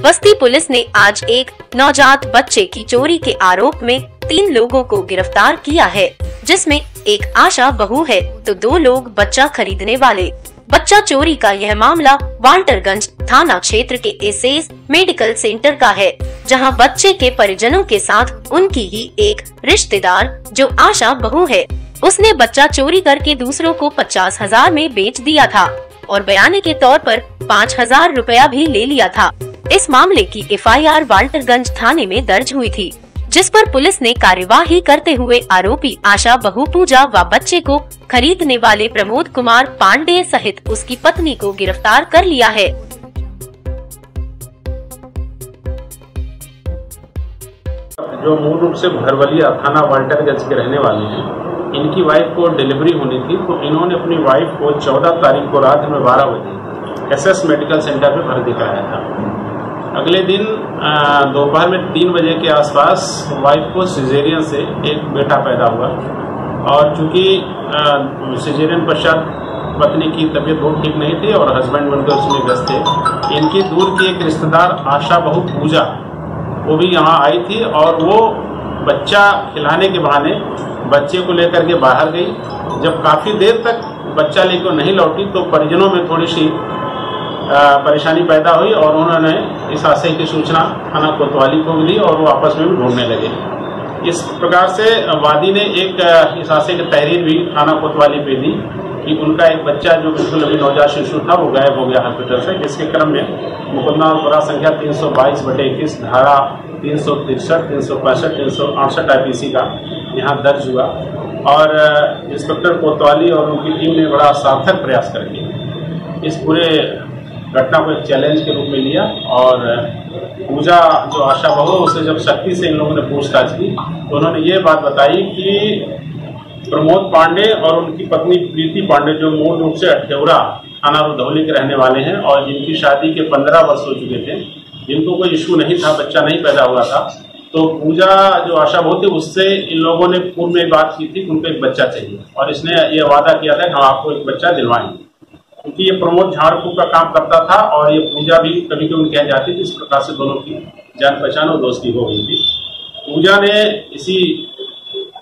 बस्ती police ने आज एक नवजात बच्चे की चोरी के आरोप में तीन लोगों को गिरफ़्तार किया है, जिसमें एक आशा बहू है तो दो लोग बच्चा खरीदने वाले। बच्चा चोरी का यह मामला वाल्टरगंज थाना क्षेत्र के एसेस मेडिकल सेंटर का है, जहाँ बच्चे के परिजनों के साथ उनकी ही एक रिश्तेदार, जो आशा बहू है, उसने बच्चा चोरी करके दूसरों को पचास हज़ार में बेच दिया था, और बयाने के तौर पर पाँच हज़ार रूपया भी ले लिया था। इस मामले की एफआईआर वाल्टरगंज थाने में दर्ज हुई थी, जिस पर पुलिस ने कार्यवाही करते हुए आरोपी आशा बहु पूजा व बच्चे को खरीदने वाले प्रमोद कुमार पांडे सहित उसकी पत्नी को गिरफ़्तार कर लिया है। जो मूल रूप से भरवलिया थाना वाल्टरगंज के रहने वाले हैं, इनकी वाइफ को डिलीवरी होनी थी तो इन्होंने अपनी वाइफ को 14 तारीख को रात में 12 बजे एसएस मेडिकल सेंटर में भर्ती कराया था। अगले दिन दोपहर में तीन बजे के आसपास वाइफ को सिजेरियन से एक बेटा पैदा हुआ। और चूँकि सिजेरियन पश्चात पत्नी की तबीयत बहुत ठीक नहीं थी और हस्बैंड बनकर उसमें व्यस्त थे, इनकी दूर की एक रिश्तेदार आशा बहु पूजा, वो भी यहाँ आई थी और वो बच्चा खिलाने के बहाने बच्चे को लेकर के बाहर गई। जब काफ़ी देर तक बच्चा लेकर नहीं लौटी तो परिजनों में थोड़ी सी परेशानी पैदा हुई और उन्होंने इस आशय की सूचना थाना कोतवाली को दी और वो आपस में भी ढूँढने लगे। इस प्रकार से वादी ने एक इस आशय की तहरीर भी थाना कोतवाली पे दी कि उनका एक बच्चा जो बिल्कुल अभी नवजात शिशु था, वो गायब हो गया हॉस्पिटल से, जिसके क्रम में मुकदमा बुरा संख्या तीन सौ बाईस बटे इक्कीस, धारा तीन सौ तिरसठ, तीन सौ पैंसठ, तीन सौ अड़सठ आई का यहाँ दर्ज हुआ। और इंस्पेक्टर कोतवाली और उनकी टीम ने बड़ा सार्थक प्रयास करके इस पूरे घटना को एक चैलेंज के रूप में लिया और पूजा जो आशा बहु उससे जब शक्ति से इन लोगों ने पूछताछ की तो उन्होंने ये बात बताई कि प्रमोद पांडे और उनकी पत्नी प्रीति पांडे जो मूल रूप से अठेौरा थाना रुधौली के रहने वाले हैं और जिनकी शादी के पंद्रह वर्ष हो चुके थे, जिनको कोई इशू नहीं था, बच्चा नहीं पैदा हुआ था तो पूजा जो आशा बहु थी, उससे इन लोगों ने पूर्व में बात की थी कि उनको एक बच्चा चाहिए और इसने ये वादा किया था कि हम आपको एक बच्चा दिलवाएँगे। क्योंकि ये प्रमोद झाड़फूक का काम करता था और ये पूजा भी कभी कभी उनके यहाँ जाती थी, इस प्रकार से दोनों की जान पहचान और दोस्ती हो गई थी। पूजा ने इसी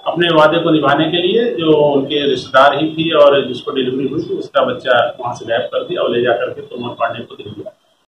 अपने वादे को निभाने के लिए जो उनके रिश्तेदार ही थी और जिसको डिलीवरी हुई थी, उसका बच्चा वहाँ से गायब कर दिया और ले जा करके प्रमोद पांडे को दे दिया।